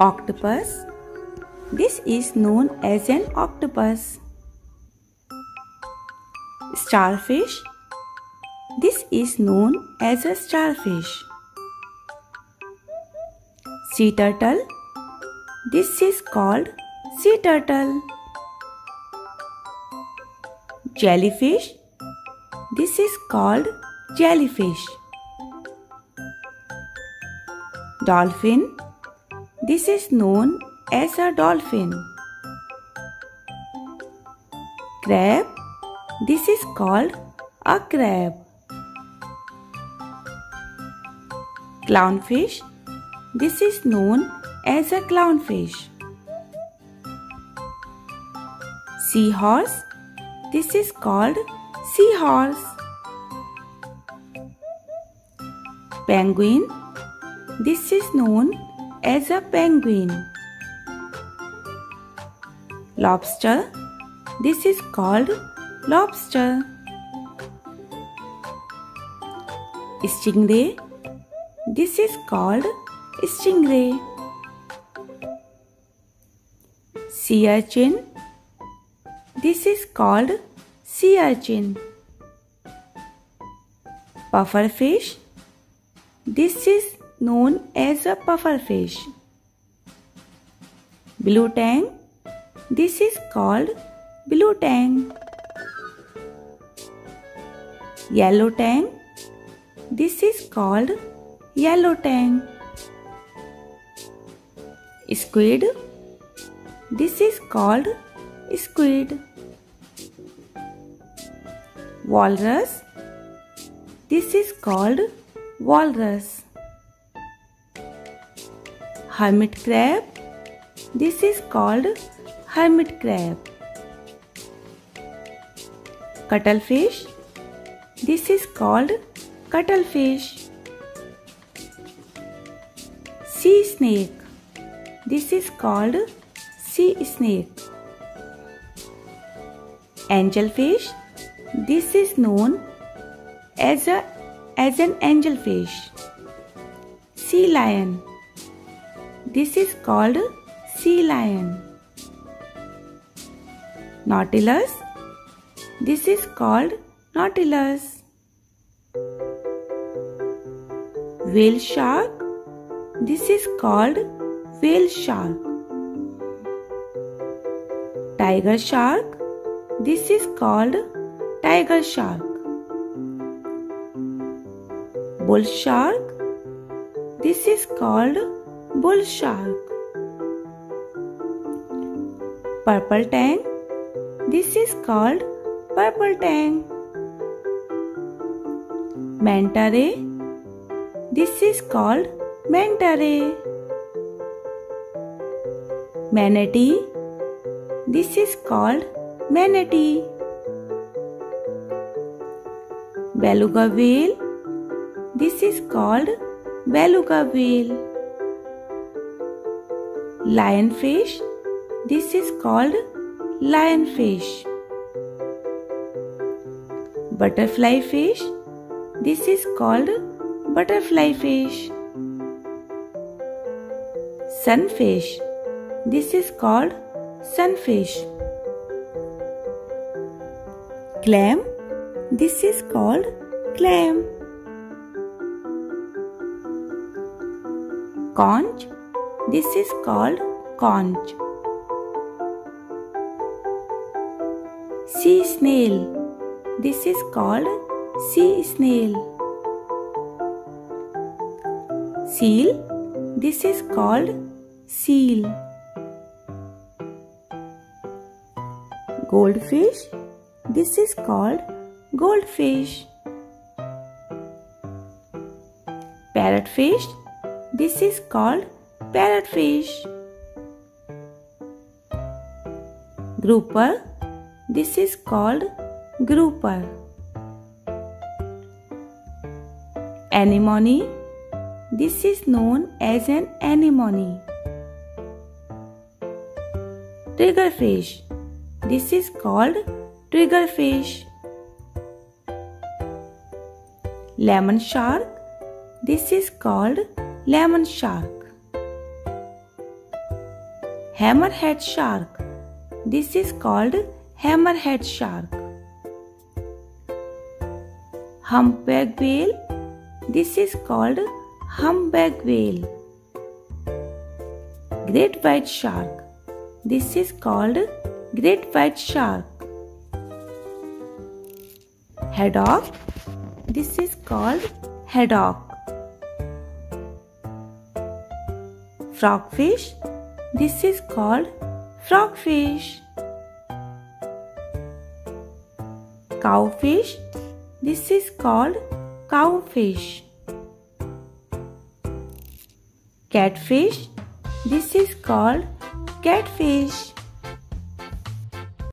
Octopus. This is known as an octopus. Starfish. This is known as a starfish. Sea turtle. This is called sea turtle. Jellyfish. This is called jellyfish. Dolphin. This is known as a dolphin. Crab. This is called a crab. Clownfish. This is known as a clownfish. Seahorse. This is called seahorse. Penguin. This is known as a penguin. Lobster. This is called lobster. Stingray. This is called stingray. Sea urchin. This is called sea urchin. Pufferfish. This is known as a pufferfish. Blue tang. This is called blue tang. Yellow tang. This is called yellow tang. Squid. This is called squid. Walrus. This is called walrus. Hermit crab. This is called hermit crab. Cuttlefish. This is called cuttlefish. Sea snake. This is called sea snake. Angelfish. This is known as a as an angelfish. Sea lion. This is called sea lion. Nautilus. This is called nautilus. Whale shark. This is called whale shark. Tiger shark. This is called tiger shark. Bull shark. This is called bull shark. Purple tang. This is called purple tang. Manta ray. This is called manta ray. Manatee. This is called manatee. Beluga whale. This is called beluga whale. Lionfish. This is called lionfish. Butterfly fish. This is called butterfly fish. Sunfish. This is called sunfish. Clam. This is called clam. Conch. This is called conch. Sea snail. This is called sea snail. Seal. This is called seal. Goldfish. This is called goldfish. Parrotfish. This is called parrotfish. Grouper. This is called grouper. Anemone. This is known as an anemone. Triggerfish. This is called triggerfish. Lemon shark. This is called lemon shark. Hammerhead shark. This is called hammerhead shark. Humpback whale. This is called humpback whale. Great white shark. This is called great white shark. Haddock. This is called haddock. Frogfish. This is called frogfish. Cowfish. This is called cowfish. Catfish. This is called catfish.